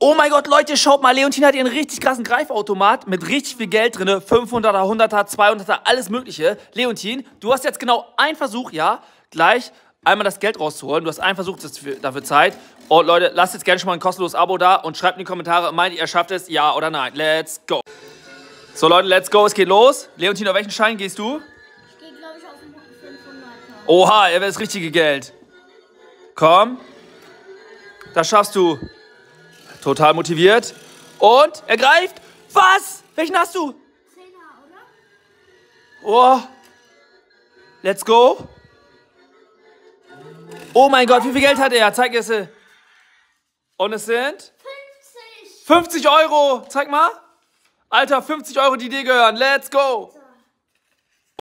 Oh mein Gott, Leute, schaut mal, Leontine hat ihren richtig krassen Greifautomat mit richtig viel Geld drin. 500er, 100er, 200er, alles mögliche. Leontine, du hast jetzt genau einen Versuch, ja, gleich einmal das Geld rauszuholen. Du hast einen Versuch dafür Zeit. Und Leute, lasst jetzt gerne schon mal ein kostenloses Abo da und schreibt in die Kommentare, meint ihr, schafft es, ja oder nein. Let's go. So Leute, let's go, es geht los. Leontine, auf welchen Schein gehst du? Ich gehe, glaube ich, auf den 500er. Oha, er will das richtige Geld. Komm. Das schaffst du. Total motiviert. Und er greift. Was? Welchen hast du? 10er, oder? Oh. Let's go. Oh mein Gott, wie viel Geld hat er? Zeig es. Und es sind 50. 50 Euro. Zeig mal. Alter, 50 Euro, die dir gehören. Let's go.